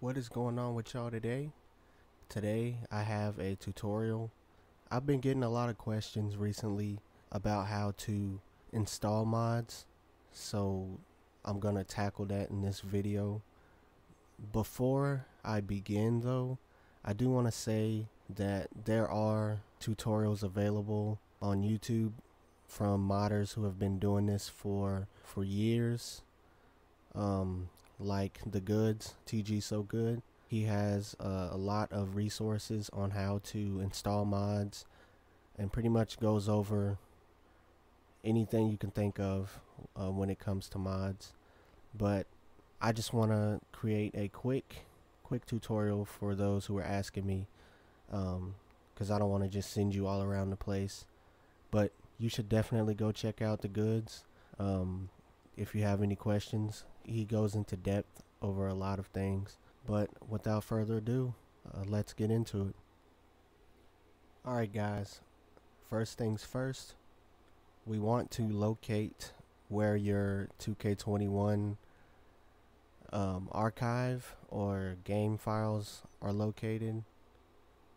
what is going on with y'all today? Today i have a tutorial. I've been getting a lot of questions recently about how to install mods. So i'm gonna tackle that in this video. Before i begin though i do want to say that there are tutorials available on youtube from modders who have been doing this for for years. Um like the goods. Tg so good. He has uh, a lot of resources on how to install mods and pretty much goes over anything you can think of uh, when it comes to mods. But i just want to create a quick quick tutorial for those who are asking me because um, i don't want to just send you all around the place. But you should definitely go check out the goods um, if you have any questions he goes into depth over a lot of things. But without further ado, uh, let's get into it. Alright, guys, first things first, we want to locate where your 2K21 um, archive or game files are located.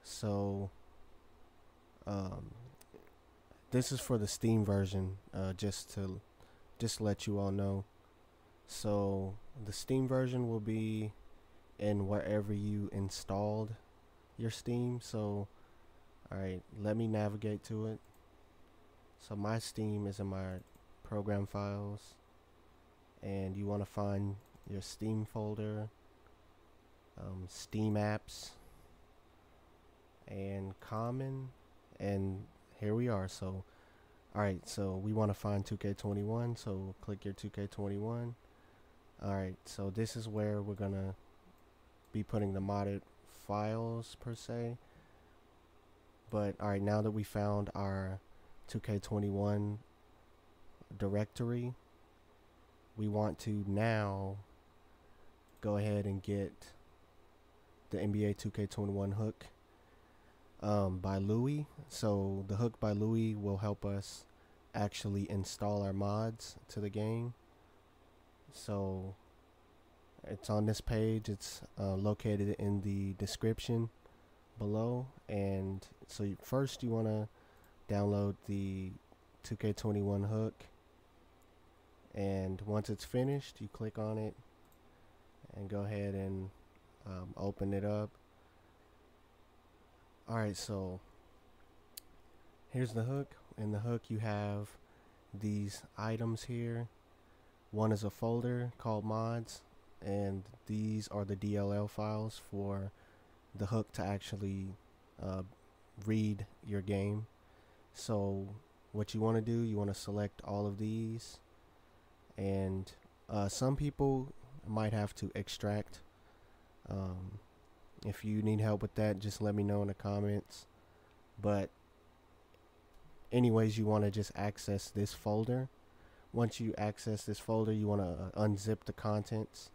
So, um, this is for the Steam version, uh, just to just let you all know. So the Steam version will be in wherever you installed your Steam. So, alright, let me navigate to it. So my Steam is in my program files. And you want to find your Steam folder, um, Steam apps, and common. And here we are. So, alright, so we want to find 2K21. So click your 2K21 Alright, so this is where we're gonna be putting the modded files per se. But alright, now that we found our 2K21 directory, we want to now go ahead and get the NBA 2K21 hook um, by Looyh. So the hook by Looyh will help us actually install our mods to the game. So it's on this page. It's uh, located in the description below. And so you, first you want to download the 2K21 hook. And once it's finished, you click on it and go ahead and um, open it up. Alright, so here's the hook. In the hook, you have these items here one is a folder called mods, and these are the DLL files for the hook to actually uh, read your game. So what you want to do, you want to select all of these, and uh, some people might have to extract. Um, if you need help with that, just let me know in the comments. But anyways, you want to just access this folder once you access this folder you want to uh, unzip the contents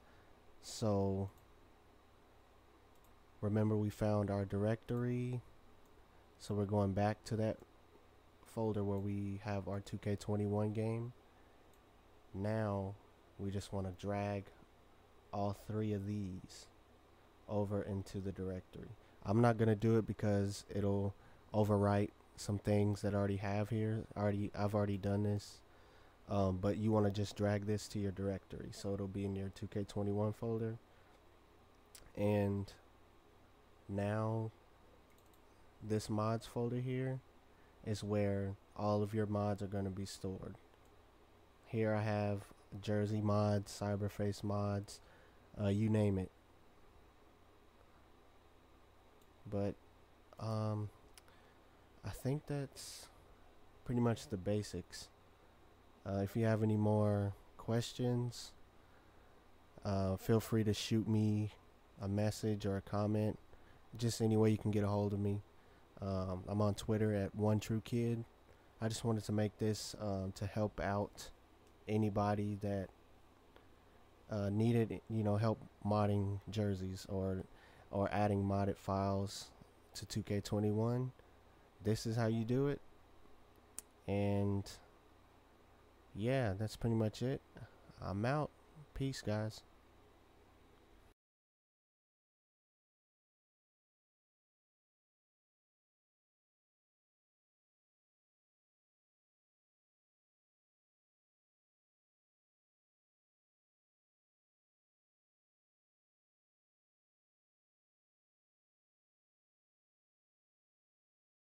so remember we found our directory? So we're going back to that folder where we have our 2k21 game. Now we just want to drag all three of these over into the directory. I'm not gonna do it because it'll overwrite some things that I already have here. Already I've already done this um, but you want to just drag this to your directory so it'll be in your 2k21 folder. And now this mods folder here is where all of your mods are going to be stored. Here I have jersey mods cyberface mods uh, you name it. But um, I think that's pretty much the basics uh, if you have any more questions, uh, feel free to shoot me a message or a comment. Just any way you can get a hold of me. Um, I'm on Twitter at One True Kid. I just wanted to make this um, to help out anybody that uh, needed, you know, help modding jerseys or or adding modded files to 2K21. This is how you do it, and yeah, that's pretty much it. I'm out. Peace, guys.